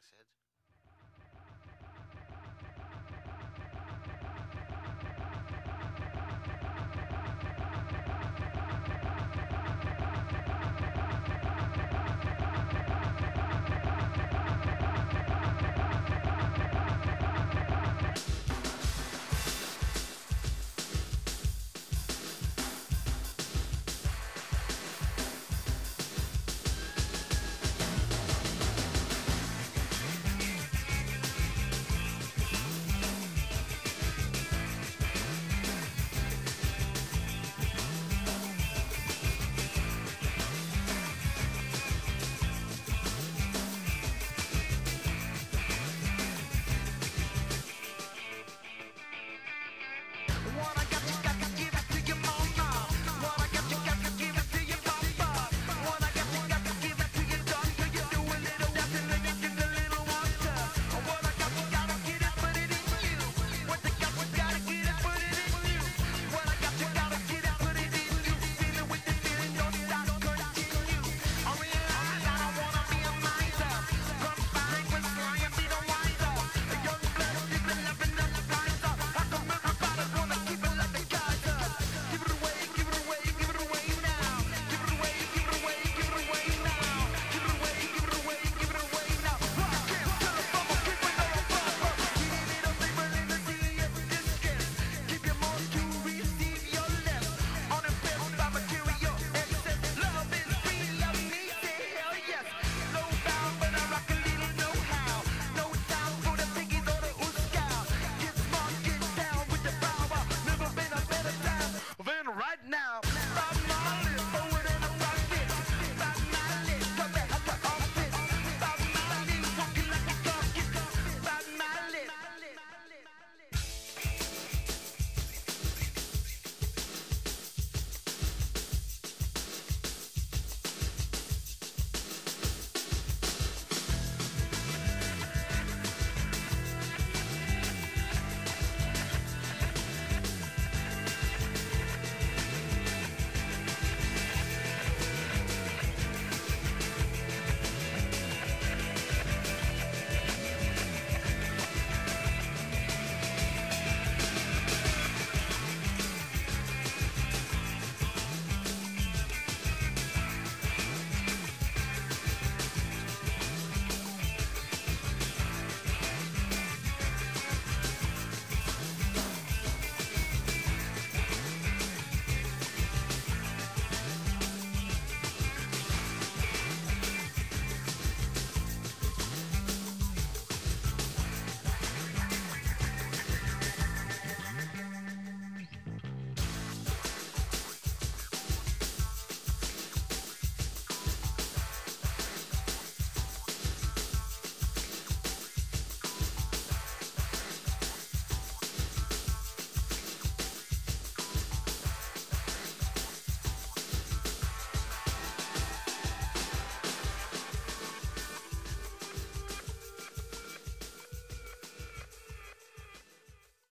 I said.